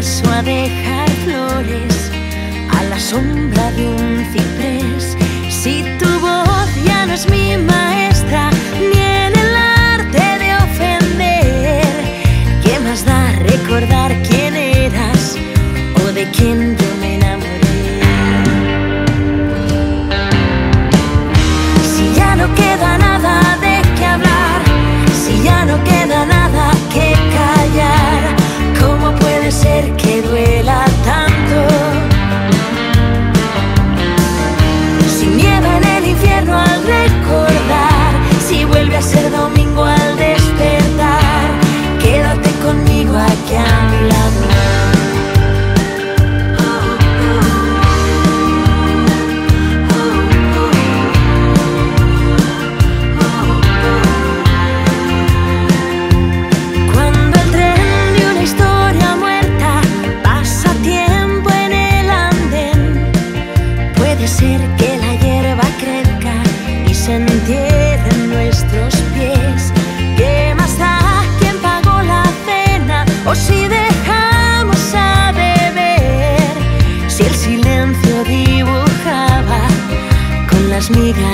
empiezo a dejar flores a la sombra de un ciprés. Si tu voz ya no es mi maestra, viene el arte de ofender, ¿qué más da recordar quién eras o de quién migas.